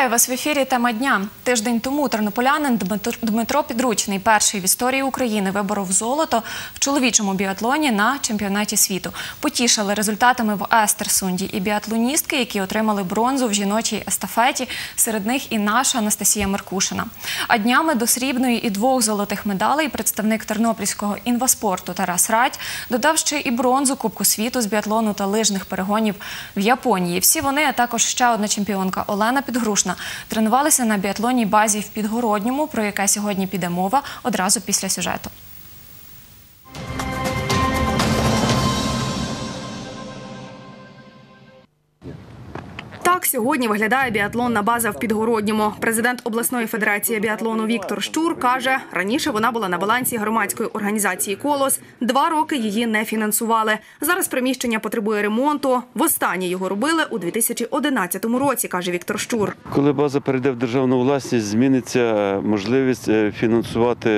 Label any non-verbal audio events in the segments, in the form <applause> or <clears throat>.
Вітаю вас в ефірі. Тема дня. Тиждень тому тернополянин Дмитро- Підручний, перший в історії України, виборов золото в чоловічому біатлоні на чемпіонаті світу. Потішили результатами в Естерсунді і біатлоністки, які отримали бронзу в жіночій естафеті. Серед них і наша Анастасія Меркушина. А днями до срібної і двох золотих медалей представник тернопільського інваспорту Тарас Радь додав ще і бронзу Кубку світу з біатлону та лижних перегонів в Японії. Всі вони, а також ще одна чемпіонка Олена Підгрушна, тренувалися на біатлонній базі в Підгородньому, про яке сьогодні піде мова одразу після сюжету. Так сьогодні виглядає біатлонна база в Підгородньому. Президент обласної федерації біатлону Віктор Щур каже, раніше вона була на балансі громадської організації Колос. Два роки її не фінансували. Зараз приміщення потребує ремонту. Востаннє його робили у 2011 році, каже Віктор Щур. Коли база перейде в державну власність, зміниться можливість е, фінансувати,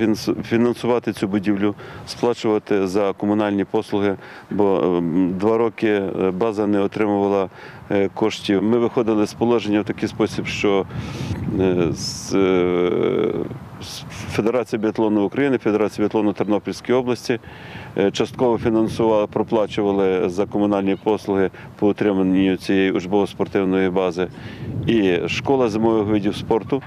фінанс- фінансувати цю будівлю, сплачувати за комунальні послуги, бо ем, два роки е, база не отримувала коштів. Ми виходили з положення в такий спосіб, що е, з е, Федерація біатлону України, Федерація біатлону Тернопільської області е, частково фінансували, проплачували за комунальні послуги по утриманню цієї учбово-спортивної бази. І школа зимових видів спорту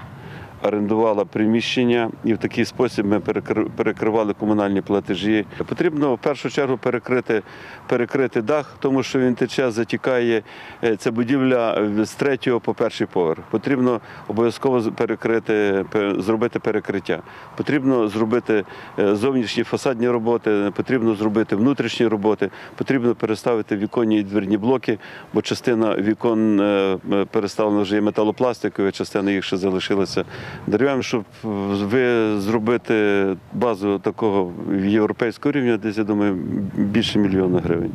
орендувала приміщення, і в такий спосіб ми перекр- перекривали комунальні платежі. Потрібно в першу чергу перекрити, перекрити дах, тому що він тече, затікає. Е, Це будівля з третього по перший поверх. Потрібно обов'язково перекрити, зробити перекриття. Потрібно зробити е, зовнішні фасадні роботи, потрібно зробити внутрішні роботи, потрібно переставити віконні і дверні блоки, бо частина вікон е, е, переставлена вже є металопластикові, частина їх ще залишилася дерев'яним, щоб ви зробити базу такого європейського рівня, десь я думаю, більше мільйона гривень.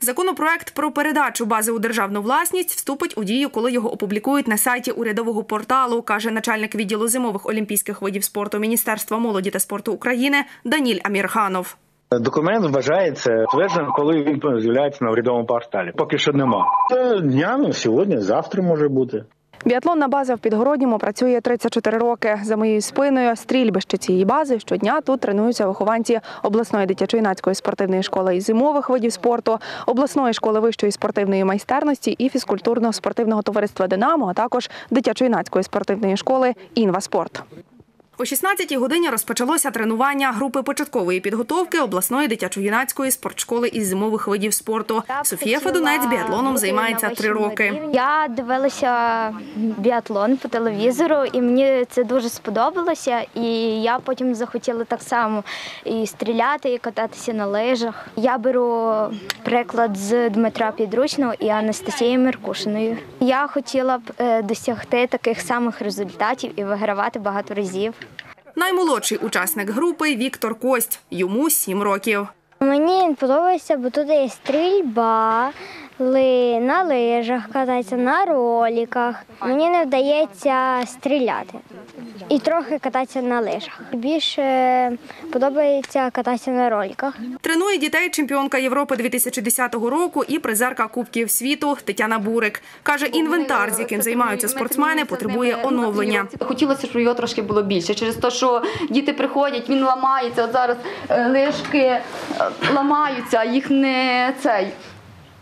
Законопроект про передачу бази у державну власність вступить у дію, коли його опублікують на сайті урядового порталу, каже начальник відділу зимових олімпійських видів спорту Міністерства молоді та спорту України Даніль Амірханов. Документ вважається твердженим, коли він з'являється на урядовому порталі. Поки що нема. Це днями сьогодні, завтра може бути. Біатлонна база в Підгородньому працює 34 роки. За моєю спиною стрільбище цієї бази щодня тут тренуються вихованці обласної дитячо-юнацької спортивної школи із зимових видів спорту, обласної школи вищої спортивної майстерності і фізкультурно-спортивного товариства Динамо, а також дитячо-юнацької спортивної школи Інваспорт. О 16-й годині розпочалося тренування групи початкової підготовки обласної дитячо-юнацької спортшколи із зимових видів спорту. Софія Федунець біатлоном займається три роки. Я дивилася біатлон по телевізору, і мені це дуже сподобалося. І я потім захотіла так само і стріляти, і кататися на лижах. Я беру приклад з Дмитра Підручного і Анастасії Меркушиною. Я хотіла б е, досягти таких самих результатів і вигравати багато разів. Наймолодший учасник групи Віктор Кость. Йому сім років. Мені подобається, бо тут є стрільба, ли, на лижах кататися, на роліках. Мені не вдається стріляти і трохи кататися на лижах. Більше подобається кататися на роліках. Тренує дітей чемпіонка Європи 2010 року і призерка Кубків світу Тетяна Бурик. Каже, інвентар, з яким займаються спортсмени, потребує оновлення. Хотілося, щоб його трошки було більше. Через те, що діти приходять, він ламається. От зараз е, лижки е, ламаються, їх не цей.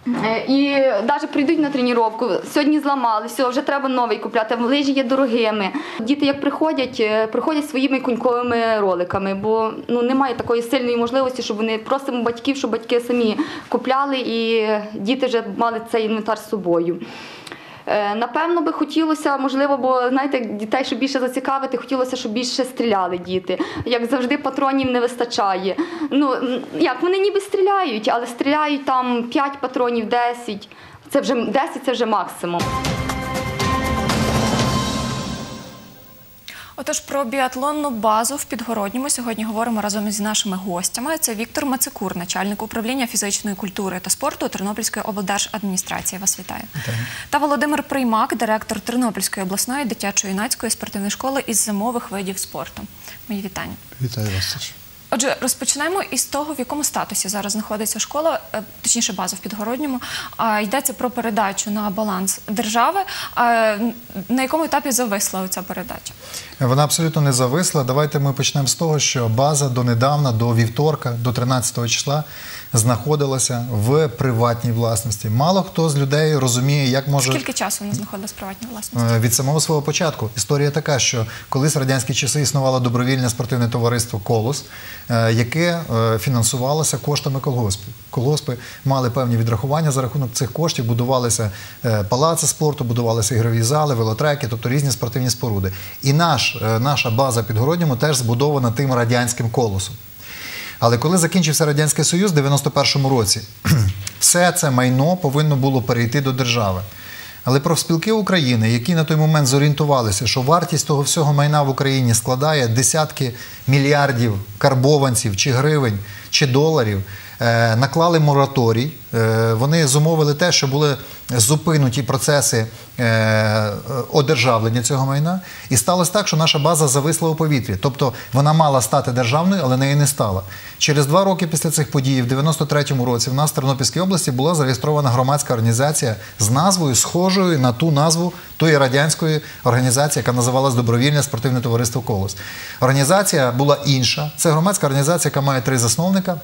Е, І навіть прийдуть на тренування, сьогодні зламали, все, вже треба новий купляти. Лижі є дорогими. Діти, як приходять, е, приходять своїми коньковими роликами, бо ну немає такої сильної можливості, щоб вони просимо батьків, щоб батьки самі купляли і діти вже мали цей інвентар з собою. Е, Напевно би хотілося, можливо, бо знаєте, дітей, щоб більше зацікавити, хотілося, щоб більше стріляли діти. Як завжди, патронів не вистачає. Ну як вони ніби стріляють, але стріляють там 5 патронів, 10. Це вже 10 це вже максимум. Отож, про біатлонну базу в Підгородньому сьогодні говоримо разом із нашими гостями. Це Віктор Мацикур, начальник управління фізичної культури та спорту Тернопільської облдержадміністрації. Вас вітаю. Та Володимир Приймак, директор Тернопільської обласної дитячо-юнацької спортивної школи із зимових видів спорту. Мої вітання. Вітаю вас. Отже, розпочнемо із того, в якому статусі зараз знаходиться школа, е, точніше база в Підгородньому. Йдеться про передачу на баланс держави. На якому етапі зависла ця передача? Вона абсолютно не зависла. Давайте ми почнемо з того, що база донедавна, до вівторка, до 13 числа, знаходилася в приватній власності. Мало хто з людей розуміє, як може Скільки часу вона знаходилась в приватній власності? Е, від самого свого початку. Історія така, що колись в радянські часи існувало добровільне спортивне товариство Колос, е, яке е, фінансувалося коштами колгоспів. Колгоспи мали певні відрахування за рахунок цих коштів, будувалися палаци спорту, будувалися ігрові зали, велотреки, тобто різні спортивні споруди. І наш, наша база під Городньому теж збудована тим радянським колосом. Але коли закінчився Радянський Союз в 91-му році, <clears throat> все це майно повинно було перейти до держави. Але профспілки України, які на той момент зорієнтувалися, що вартість того всього майна в Україні складає десятки мільярдів карбованців чи гривень чи доларів, наклали мораторій. Е, Вони зумовили те, що були зупинуті процеси е, одержавлення цього майна. І сталося так, що наша база зависла у повітрі. Тобто вона мала стати державною, але нею не стала. Через два роки після цих подій, в 93-му році, в нас в Тернопільській області була зареєстрована громадська організація з назвою, схожою на ту назву тої радянської організації, яка називалась Добровільне спортивне товариство Колос. Організація була інша. Це громадська організація, яка має три засновника.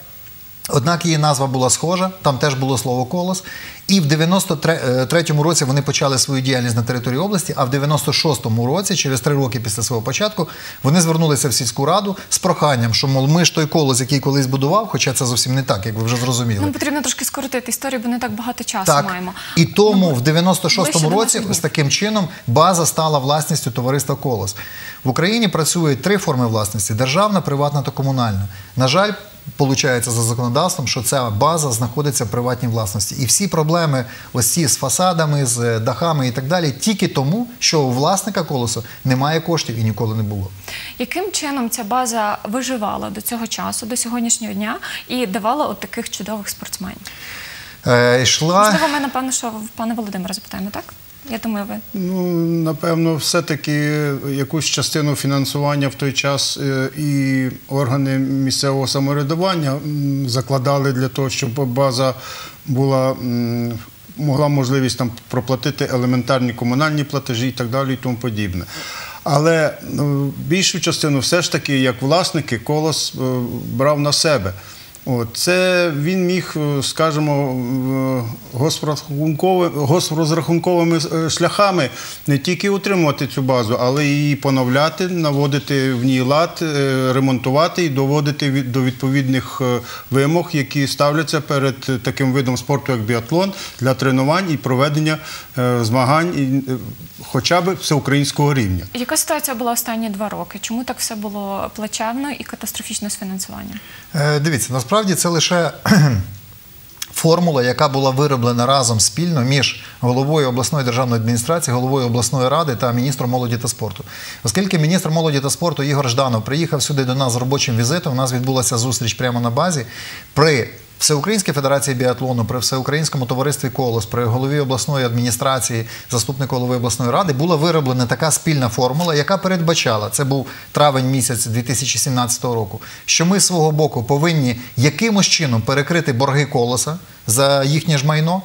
Однак її назва була схожа, там теж було слово колос. І в 93-му році вони почали свою діяльність на території області, а в 96-му році, через три роки після свого початку, вони звернулися в сільську раду з проханням, що мол, ми ж той колос, який колись будував, хоча це зовсім не так, як ви вже зрозуміли. Нам потрібно трошки скоротити історію, бо не так багато часу Так. маємо. І тому Ну, в 96-му році ось таким чином база стала власністю товариства Колос. В Україні працюють три форми власності: державна, приватна та комунальна. На жаль, Получається за законодавством, що ця база знаходиться в приватній власності. І всі проблеми ось ці з фасадами, з дахами і так далі, тільки тому, що у власника колосу немає коштів і ніколи не було. Яким чином ця база виживала до цього часу, до сьогоднішнього дня, і давала от таких чудових спортсменів? Е, йшла... Можливо, ми напевно, що в пана Володимира запитаємо, так? Я думаю, ви Ну, напевно, все-таки якусь частину фінансування в той час е, і органи місцевого самоврядування закладали для того, щоб база була. Могла можливість там проплатити елементарні комунальні платежі і так далі, і тому подібне. Але ну, більшу частину все ж таки, як власники, колос е, брав на себе. От, це він міг, е, скажімо, е, госпрозрахунковими е, шляхами не тільки утримувати цю базу, але її поновляти, наводити в ній лад, ремонтувати і доводити до відповідних вимог, які ставляться перед таким видом спорту, як біатлон, для тренувань і проведення змагань, і, е, хоча б всеукраїнського рівня. яка ситуація була останні два роки? Чому так все було плачевно і катастрофічно з фінансуванням? Е, Дивіться, насправді це лише <clears throat> формула, яка була вироблена разом спільно між головою обласної державної адміністрації, головою обласної ради та міністром молоді та спорту. Оскільки міністр молоді та спорту Ігор Жданов приїхав сюди до нас з робочим візитом, у нас відбулася зустріч прямо на базі при Всеукраїнській федерації біатлону, при всеукраїнському товаристві Колос, при голові обласної адміністрації, заступнику голови обласної ради була вироблена така спільна формула, яка передбачала це був травень місяць 2017 року. Що ми свого боку повинні якимось чином перекрити борги колоса за їхнє ж майно.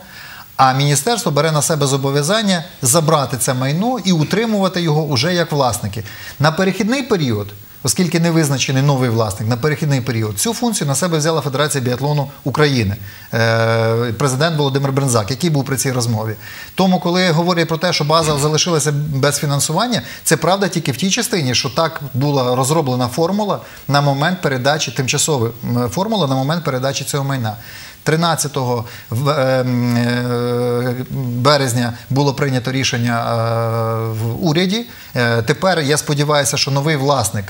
А міністерство бере на себе зобов'язання забрати це майно і утримувати його уже як власники. На перехідний період, оскільки не визначений новий власник, на перехідний період цю функцію на себе взяла Федерація біатлону України, е, президент Володимир Брензак, який був при цій розмові. Тому, коли говорять про те, що база залишилася без фінансування, це правда тільки в тій частині, що так була розроблена формула на момент передачі, тимчасова формула на момент передачі цього майна. 13 в- е, е, березня було прийнято рішення е, в уряді. Тепер я сподіваюся, що новий власник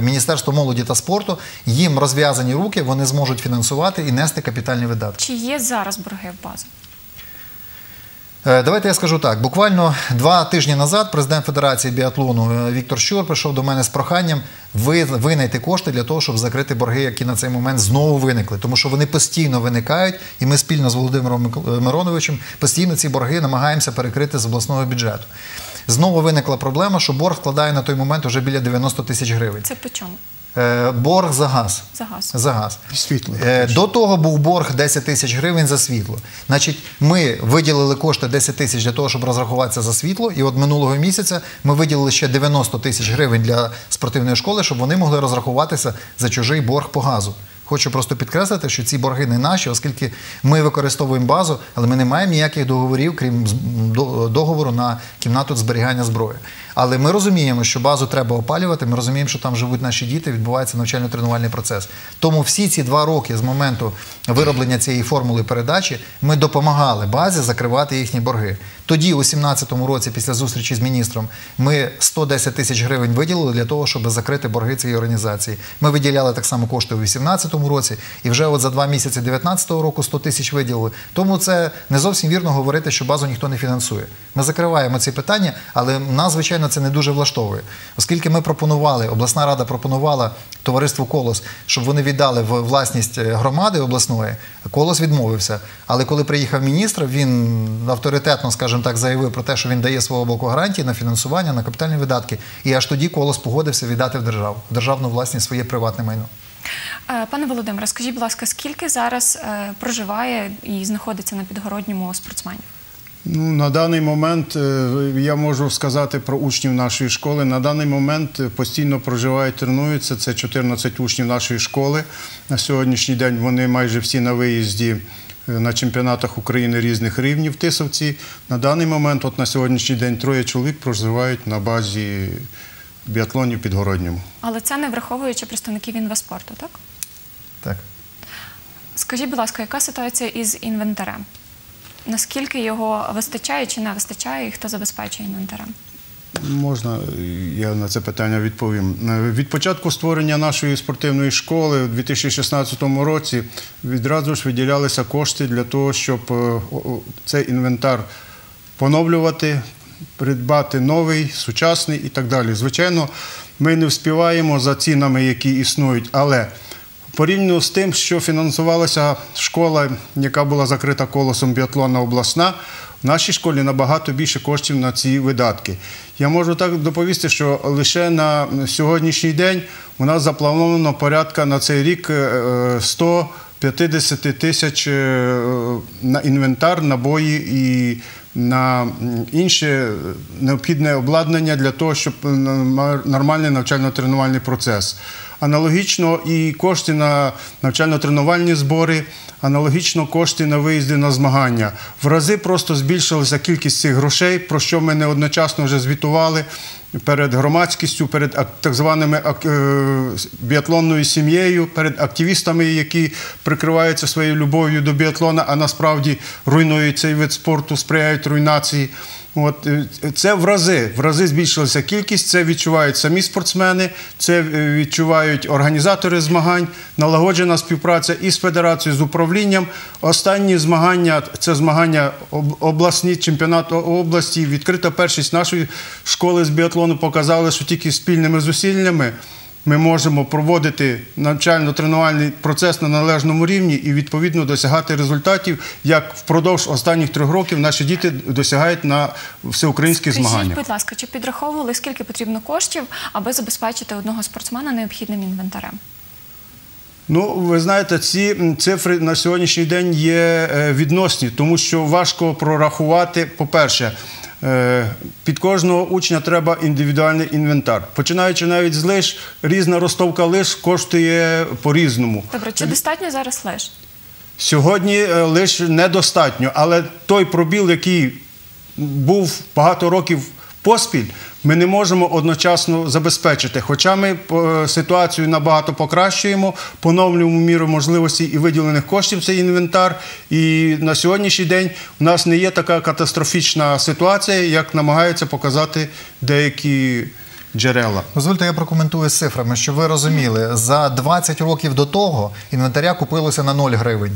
Міністерства молоді та спорту їм розв'язані руки, вони зможуть фінансувати і нести капітальні видатки. Чи є зараз борги в базу? Е, Давайте я скажу так. Буквально два тижні назад президент Федерації біатлону е, Віктор Щур прийшов до мене з проханням винайти кошти для того, щоб закрити борги, які на цей момент знову виникли. Тому що вони постійно виникають, і ми спільно з Володимиром Мироновичем постійно ці борги намагаємося перекрити з обласного бюджету. Знову виникла проблема, що борг складає на той момент вже біля 90 тисяч гривень. Це по чому? Е, Борг за газ. За газ. За газ. Світло. Е, До того був борг 10 тисяч гривень за світло. Значить, ми виділили кошти 10 тисяч для того, щоб розрахуватися за світло. І от минулого місяця ми виділили ще 90 тисяч гривень для спортивної школи, щоб вони могли розрахуватися за чужий борг по газу. Хочу просто підкреслити, що ці борги не наші, оскільки ми використовуємо базу, але ми не маємо ніяких договорів, крім договору на кімнату зберігання зброї. Але ми розуміємо, що базу треба опалювати. Ми розуміємо, що там живуть наші діти, відбувається навчально-тренувальний процес. Тому всі ці два роки з моменту вироблення цієї формули передачі ми допомагали базі закривати їхні борги. Тоді, у 2017 році, після зустрічі з міністром, ми 110 тисяч гривень виділили для того, щоб закрити борги цієї організації. Ми виділяли так само кошти у 2018 році, і вже от за два місяці 2019 року 100 тисяч виділили. Тому це не зовсім вірно говорити, що базу ніхто не фінансує. Ми закриваємо ці питання, але нас, звичайно, це не дуже влаштовує. Оскільки ми пропонували, обласна рада пропонувала товариству Колос, щоб вони віддали в власність е, громади обласної, Колос відмовився. Але коли приїхав міністр, він авторитетно, скажімо так, заявив про те, що він дає свого боку гарантії на фінансування, на капітальні видатки. І аж тоді Колос погодився віддати в державу, в державну власність своє приватне майно. Е, Пане Володимире, скажіть, будь ласка, скільки зараз е, проживає і знаходиться на підгородньому спортсменів? Ну, на даний момент е, я можу сказати про учнів нашої школи. На даний момент постійно проживають, тренуються. Це 14 учнів нашої школи. На сьогоднішній день вони майже всі на виїзді на чемпіонатах України різних рівнів в Тисовці. На даний момент, от на сьогоднішній день, троє чоловік проживають на базі біатлонів підгородньому. Але це не враховуючи представників інвеспорту, так? Так. Скажіть, будь ласка, яка ситуація із інвентарем? Наскільки його вистачає чи не вистачає, і хто забезпечує інвентарем? Можна, я на це питання відповім. Е, Від початку створення нашої спортивної школи у 2016 році відразу ж виділялися кошти для того, щоб е, цей інвентар поновлювати, придбати новий, сучасний і так далі. Звичайно, ми не вспіваємо за цінами, які існують, але порівняно з тим, що фінансувалася школа, яка була закрита колосом біатлонна обласна, нашій школі набагато більше коштів на ці видатки. Я можу так доповісти, що лише на сьогоднішній день у нас заплановано порядка на цей рік е, 150 тисяч е, на інвентар, набої і на інше необхідне обладнання для того, щоб е, нормальний навчально-тренувальний процес. Аналогічно і кошти на навчально-тренувальні збори, аналогічно кошти на виїзди на змагання. В рази просто збільшилася кількість цих грошей, про що ми неодночасно вже звітували перед громадськістю, перед так званими е, біатлонною сім'єю, перед активістами, які прикриваються своєю любов'ю до біатлона, а насправді руйнують цей вид спорту, сприяють руйнації. От е, це в рази, в рази збільшилася кількість. Це відчувають самі спортсмени, це е, відчувають організатори змагань, налагоджена співпраця із федерацією, з управлінням. Останні змагання це змагання об- обласні, чемпіонат області. Відкрита першість нашої школи з біатлону показали, що тільки спільними зусиллями. Ми можемо проводити навчально-тренувальний процес на належному рівні і відповідно досягати результатів, як впродовж останніх трьох років наші діти досягають на всеукраїнських Скажіть, змаганнях. будь ласка, чи підраховували, скільки потрібно коштів, аби забезпечити одного спортсмена необхідним інвентарем? Ну, ви знаєте, ці цифри на сьогоднішній день є е, відносні, тому що важко прорахувати. По-перше, під кожного учня треба індивідуальний інвентар. Починаючи навіть з лиш, різна ростовка лиш коштує по-різному. Добре, чи достатньо зараз лиш? Сьогодні лиш лише недостатньо, але той пробіл, який був багато років поспіль, ми не можемо одночасно забезпечити. Хоча ми е, ситуацію набагато покращуємо, поновлюємо міру можливості і виділених коштів цей інвентар. І на сьогоднішній день у нас не є така катастрофічна ситуація, як намагаються показати деякі джерела. Дозвольте, я прокоментую з цифрами, щоб ви розуміли, за 20 років до того інвентаря купилося на 0 гривень.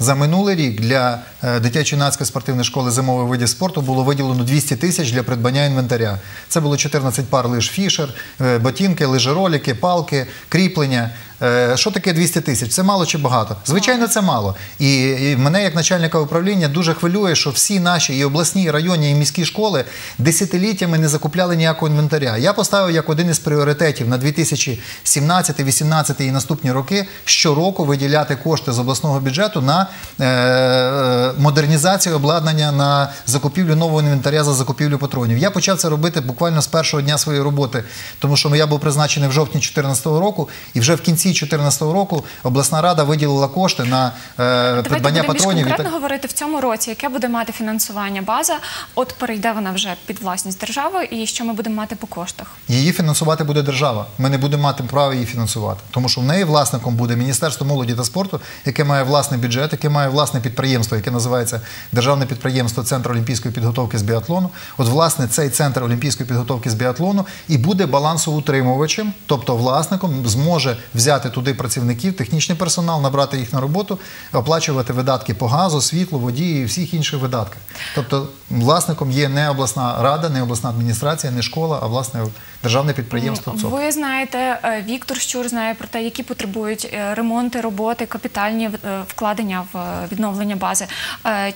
За минулий рік для е, дитячо-юнацької спортивної школи зимової видів спорту було виділено 200 тисяч для придбання інвентаря. Це було 14 пар лиж фішер, е, ботинки, лижероліки, палки, кріплення. Е, Що таке 200 тисяч? Це мало чи багато? Звичайно, це мало. І, мене, як начальника управління, дуже хвилює, що всі наші і обласні, і районні, і міські школи десятиліттями не закупляли ніякого інвентаря. Я поставив як один із пріоритетів на 2017, 2018 і наступні роки щороку виділяти кошти з обласного бюджету на е, модернізацію обладнання на закупівлю нового інвентаря за закупівлю патронів. Я почав це робити буквально з першого дня своєї роботи, тому що я був призначений в жовтні 2014 року, і вже в кінці 2014 року обласна рада виділила кошти на е, придбання патронів. і конкретно так- говорити в цьому році, яке буде мати фінансування база. От перейде вона вже під власність держави, і що ми будемо мати по коштах. Її фінансувати буде держава. Ми не будемо мати права її фінансувати, тому що в неї власником буде Міністерство молоді та спорту, яке має власний бюджет, яке має власне підприємство, яке називається Державне підприємство Центр олімпійської підготовки з біатлону. От власне цей центр олімпійської підготовки з біатлону і буде балансоутримувачем, тобто власником зможе взяти туди працівників, технічний персонал, набрати їх на роботу, оплачувати видатки по газу, світлу, воді і всіх інших видатках. Тобто власником є не обласна рада, не обласна адміністрація, не школа, а власне державне підприємство. ЦОП. Ви знаєте, е, Віктор Щур знає про те, які потребують е, ремонти, роботи, капітальні е, вкладення в відновлення бази.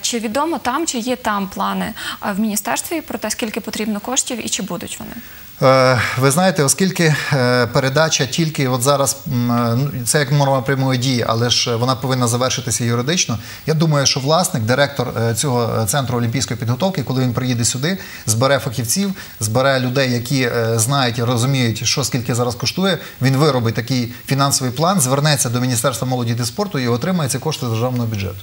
Чи відомо там, чи є там плани в міністерстві про те, скільки потрібно коштів і чи будуть вони? Е, Ви знаєте, оскільки е, передача тільки от зараз е, ну, це як норма прямої дії, але ж вона повинна завершитися юридично. Я думаю, що власник, директор цього центру олімпійської підготовки, коли він приїде сюди, збере фахівців, збере людей, які знають і розуміють, що скільки зараз коштує. Він виробить такий фінансовий план, звернеться до Міністерства молоді та спорту і отримає ці кошти державного бюджету.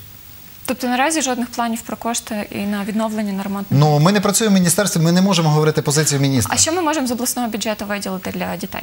Тобто наразі жодних планів про кошти і на відновлення на ремонт. Ну ми не працюємо в міністерстві, ми не можемо говорити позицію міністра. А що ми можемо з обласного бюджету виділити для дітей?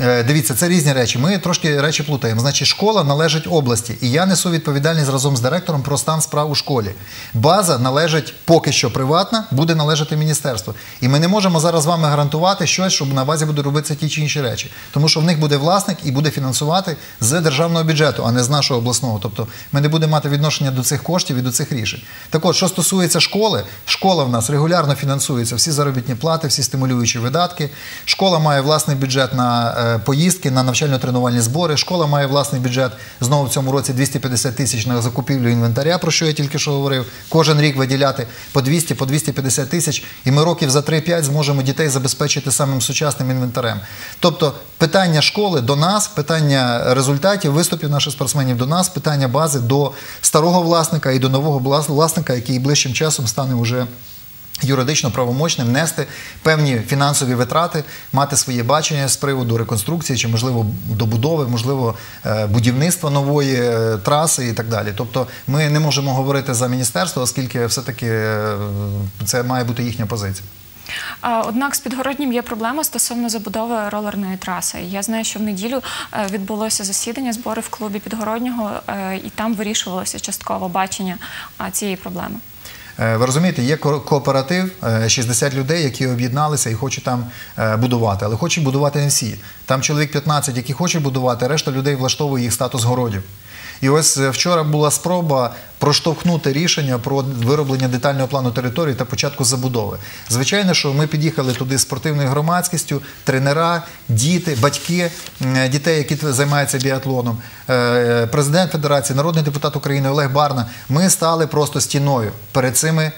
Е, Дивіться, це різні речі. Ми трошки речі плутаємо. Значить, школа належить області, і я несу відповідальність разом з директором про стан справ у школі. База належить поки що приватна, буде належати міністерству. І ми не можемо зараз з вами гарантувати щось, щоб на базі буде робитися ті чи інші речі. Тому що в них буде власник і буде фінансувати з державного бюджету, а не з нашого обласного. Тобто ми не будемо мати відношення до цих коштів і до цих рішень. Так от, що стосується школи, школа в нас регулярно фінансується всі заробітні плати, всі стимулюючі видатки. Школа має власний бюджет на поїздки, на навчально-тренувальні збори. Школа має власний бюджет знову в цьому році 250 тисяч на закупівлю інвентаря, про що я тільки що говорив. Кожен рік виділяти по 200, по 250 тисяч, і ми років за 3-5 зможемо дітей забезпечити самим сучасним інвентарем. Тобто питання школи до нас, питання результатів виступів наших спортсменів до нас, питання бази до старого власника і до нового власника, який ближчим часом стане уже юридично правомочним нести певні фінансові витрати, мати своє бачення з приводу реконструкції чи, можливо, добудови, можливо, е, будівництва нової е, траси і так далі. Тобто ми не можемо говорити за міністерство, оскільки все-таки е, це має бути їхня позиція. Однак з Підгороднім є проблема стосовно забудови ролерної траси. Я знаю, що в неділю відбулося засідання, збори в клубі Підгороднього, і там вирішувалося частково бачення цієї проблеми. Е, Ви розумієте, є ко- кооператив, е, 60 людей, які об'єдналися і хочуть там е, будувати, але хочуть будувати не всі. Там чоловік 15, які хочуть будувати, решта людей влаштовує їх статус городів. І ось е, вчора була спроба проштовхнути рішення про вироблення детального плану території та початку забудови. Звичайно, що ми під'їхали туди з спортивною громадськістю, тренера, діти, батьки дітей, які займаються біатлоном, е, президент Федерації, народний депутат України Олег Барна. Ми стали просто стіною перед цими е,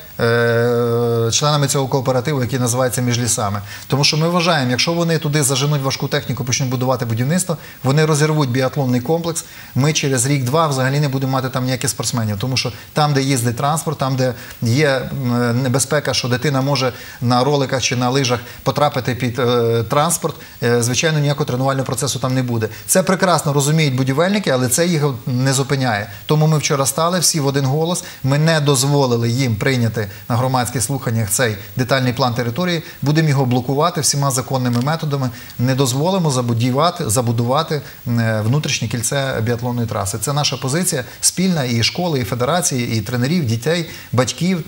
членами цього кооперативу, який називається між лісами. Тому що ми вважаємо, якщо вони туди заженуть важку техніку, почнуть будувати будівництво, вони розірвуть біатлонний комплекс. Ми через рік-два взагалі не будемо мати там ніяких спортсменів. Тому що там, де їздить транспорт, там, де є небезпека, що дитина може на роликах чи на лижах потрапити під е, транспорт, е, звичайно, ніякого тренувального процесу там не буде. Це прекрасно розуміють будівельники, але це їх не зупиняє. Тому ми вчора стали всі в один голос. Ми не дозволили їм прийняти на громадських слуханнях цей детальний план території. Будемо його блокувати всіма законними методами. Не дозволимо забудувати, забудувати е, внутрішнє кільце біатлонної траси. Це наша позиція спільна і школи, і федерації, і тренерів, дітей, батьків.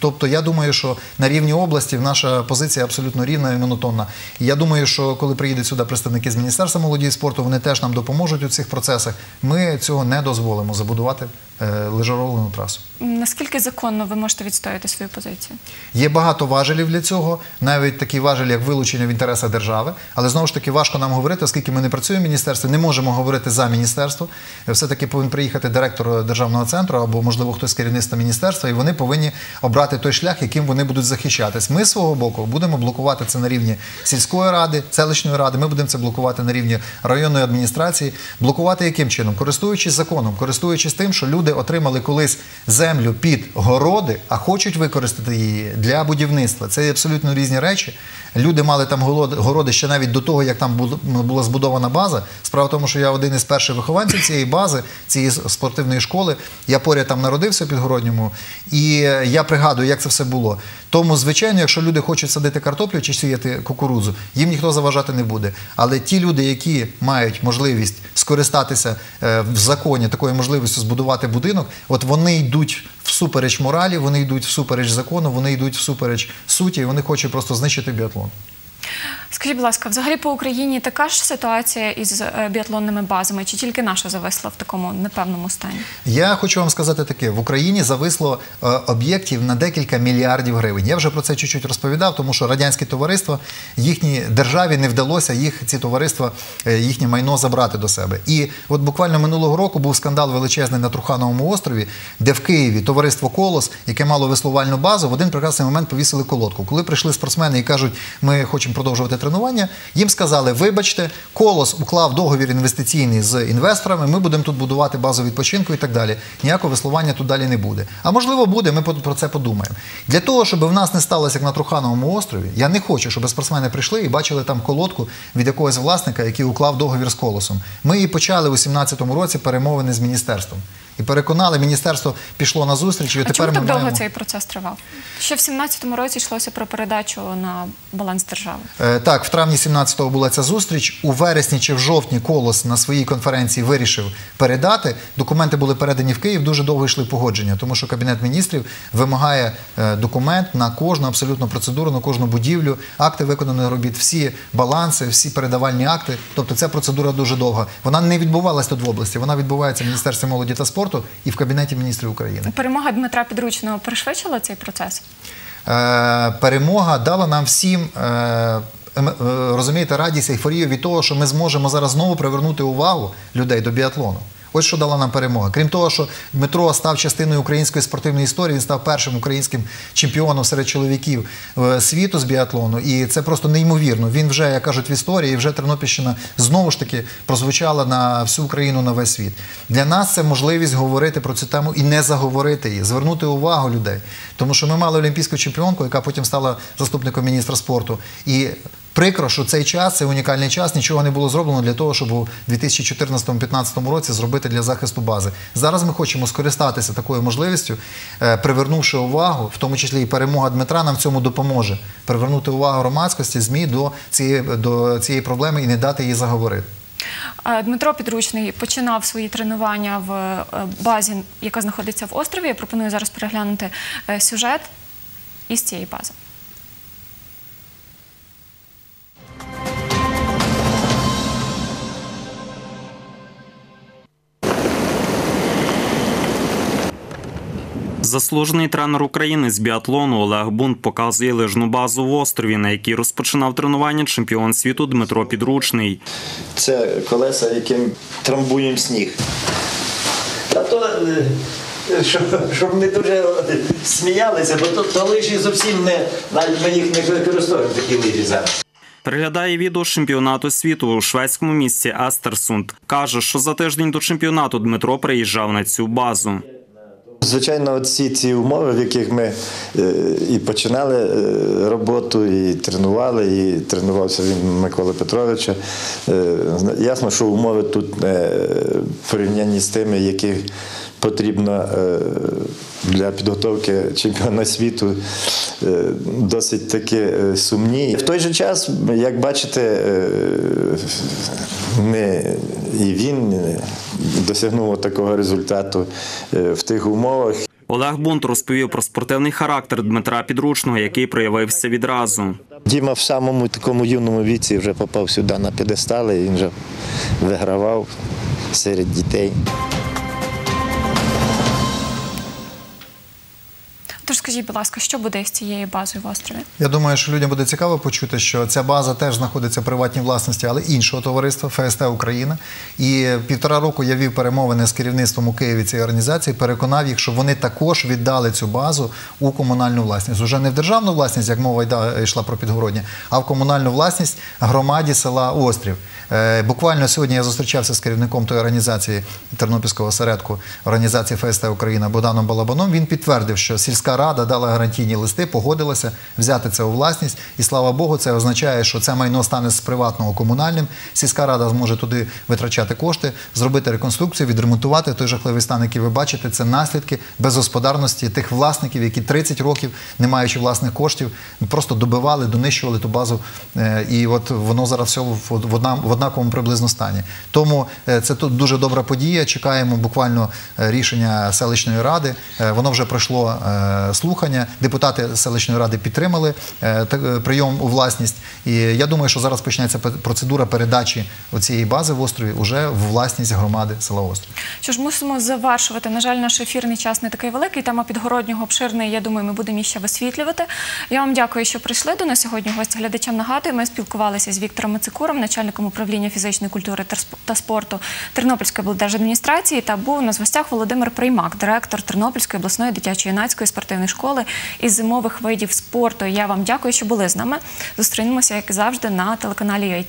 Тобто, я думаю, що на рівні області наша позиція абсолютно рівна і монотонна. Я думаю, що коли приїдуть сюди представники з Міністерства молоді і спорту, вони теж нам допоможуть у цих процесах. Ми цього не дозволимо забудувати е, лижероловну трасу. Наскільки законно ви можете відстояти відстояти свою позицію? Є багато важелів для цього, навіть такі важелі, як вилучення в інтересах держави. Але знову ж таки важко нам говорити, оскільки ми не працюємо в міністерстві, не можемо говорити за міністерство. Все-таки повинен приїхати директор державного центру або, можливо, хтось з керівництва міністерства, і вони повинні обрати той шлях, яким вони будуть захищатись. Ми свого боку будемо блокувати це на рівні сільської ради, селищної ради. Ми будемо це блокувати на рівні районної адміністрації. Блокувати яким чином? Користуючись законом, користуючись тим, що люди отримали колись землю під городи, а хочуть використати її для будівництва. Це абсолютно різні речі. Люди мали там городи ще навіть до того, як там була збудована база. Справа в тому, що я один із перших вихованців цієї бази, цієї спортивної школи. Я поряд там народився підгородньому, і я пригадую, як це все було. Тому, звичайно, якщо люди хочуть садити картоплю чи сіяти кукурудзу, їм ніхто заважати не буде. Але ті люди, які мають можливість скористатися е, в законі такою можливістю збудувати будинок, от вони йдуть всупереч моралі, вони йдуть всупереч закону, вони йдуть всупереч суті, і вони хочуть просто знищити біатлон. Скажіть, будь ласка, взагалі по Україні така ж ситуація із е, біатлонними базами, чи тільки наша зависла в такому непевному стані? Я хочу вам сказати таке: в Україні зависло е, об'єктів на декілька мільярдів гривень. Я вже про це чуть-чуть розповідав, тому що радянське товариство їхній державі не вдалося їх ці товариства, е, їхнє майно забрати до себе. І от буквально минулого року був скандал величезний на Трухановому острові, де в Києві товариство Колос, яке мало веслувальну базу, в один прекрасний момент повісили колодку. Коли прийшли спортсмени і кажуть, ми хочемо продовжувати тренування, їм сказали: вибачте, колос уклав договір інвестиційний з інвесторами. Ми будемо тут будувати базу відпочинку і так далі. Ніякого веслування тут далі не буде. А можливо, буде. Ми про це подумаємо. Для того, щоб в нас не сталося як на Трухановому острові, я не хочу, щоб спортсмени прийшли і бачили там колодку від якогось власника, який уклав договір з колосом. Ми і почали у 2017 році перемовини з міністерством. І переконали, міністерство пішло на зустріч, і А тепер чому ми так довго маємо... цей процес тривав? Ще в 17-му році йшлося про передачу на баланс держави. Е, Так, в травні 17-го була ця зустріч. У вересні чи в жовтні колос на своїй конференції вирішив передати. Документи були передані в Київ. Дуже довго йшли погодження, тому що кабінет міністрів вимагає е, документ на кожну абсолютно процедуру, на кожну будівлю, акти виконаних робіт, всі баланси, всі передавальні акти. Тобто ця процедура дуже довга. Вона не відбувалась тут в області. Вона відбувається в міністерстві молоді та спорту і в кабінеті міністрів України. Перемога Дмитра Підручного пришвидшила цей процес? Е, перемога дала нам всім. Ем- е, Розумієте, радість, ейфорію від того, що ми зможемо зараз знову привернути увагу людей до біатлону. Ось що дала нам перемога. Крім того, що Дмитро став частиною української спортивної історії, він став першим українським чемпіоном серед чоловіків е, світу з біатлону. І це просто неймовірно. Він вже, як кажуть, в історії, і вже Тернопільщина знову ж таки прозвучала на всю Україну на весь світ. Для нас це можливість говорити про цю тему і не заговорити її, звернути увагу людей. Тому що ми мали олімпійську чемпіонку, яка потім стала заступником міністра спорту. І Прикро, що цей час, цей унікальний час, нічого не було зроблено для того, щоб у 2014-2015 році зробити для захисту бази. Зараз ми хочемо скористатися такою можливістю, е, привернувши увагу, в тому числі і перемога Дмитра нам в цьому допоможе. Привернути увагу громадськості, ЗМІ до цієї, до цієї проблеми і не дати їй заговорити. Дмитро Підручний починав свої тренування в е, базі, яка знаходиться в острові. Я пропоную зараз переглянути е, сюжет із цієї бази. Заслужений тренер України з біатлону Олег Бунт показує лижну базу в острові, на якій розпочинав тренування чемпіон світу Дмитро Підручний. Це колеса, яким трамбуємо сніг. Та то, е, щоб, не дуже сміялися, бо то, то лижі зовсім не, навіть ми їх не використовуємо, такі лижі зараз. Переглядає відео чемпіонату світу у шведському місті Естерсунд. Каже, що за тиждень до чемпіонату Дмитро приїжджав на цю базу. Звичайно, всі ці умови, в яких ми е, і починали е, роботу, і тренували, і тренувався він Миколи Петровича. Е, Ясно, що умови тут в порівнянні з тими, які потрібно для підготовки чемпіона світу, досить таки сумні. В той же час, як бачите, ми і він досягнув такого результату е, в тих умовах. Олег Бунт розповів про спортивний характер Дмитра Підручного, який проявився відразу. Діма в самому такому юному віці вже попав сюди на п'єдестали, він вже вигравав серед дітей. Тож розкажіть, будь ласка, що буде з цією базою в острові? Я думаю, що людям буде цікаво почути, що ця база теж знаходиться в приватній власності, але іншого товариства ФСТ Україна. І півтора року я вів перемовини з керівництвом у Києві цієї організації, переконав їх, що вони також віддали цю базу у комунальну власність. Уже не в державну власність, як мова йшла про підгородня, а в комунальну власність громаді села Острів. Е, Буквально сьогодні я зустрічався з керівником тої організації Тернопільського осередку організації ФСТ Україна Богданом Балабаном. Він підтвердив, що сільська рада дала гарантійні листи, погодилася взяти це у власність. І слава Богу, це означає, що це майно стане з приватного комунальним. Сільська рада зможе туди витрачати кошти, зробити реконструкцію, відремонтувати той жахливий стан, який ви бачите. Це наслідки безгосподарності тих власників, які 30 років, не маючи власних коштів, просто добивали, донищували ту базу. Е, І от воно зараз все в в одна- в однаковому приблизно стані. Тому е, це тут дуже добра подія. Чекаємо буквально е, рішення селищної ради. Воно вже пройшло слухання. Депутати селищної ради підтримали е, е, прийом у власність. І я думаю, що зараз почнеться процедура передачі цієї бази в острові уже в власність громади села Острів. Що ж, мусимо завершувати. На жаль, наш ефірний час не такий великий. Тема підгороднього обширної. Я думаю, ми будемо її ще висвітлювати. Я вам дякую, що прийшли до нас сьогодні. Гості глядачам нагадую. Ми спілкувалися з Віктором Мацикуром, начальником управління фізичної культури та спорту Тернопільської облдержадміністрації. Та був у нас в гостях Володимир Приймак, директор Тернопільської обласної дитячо-юнацької спортивної спортивної школи і зимових видів спорту. Я вам дякую, що були з нами. Зустрінемося, як завжди, на телеканалі UA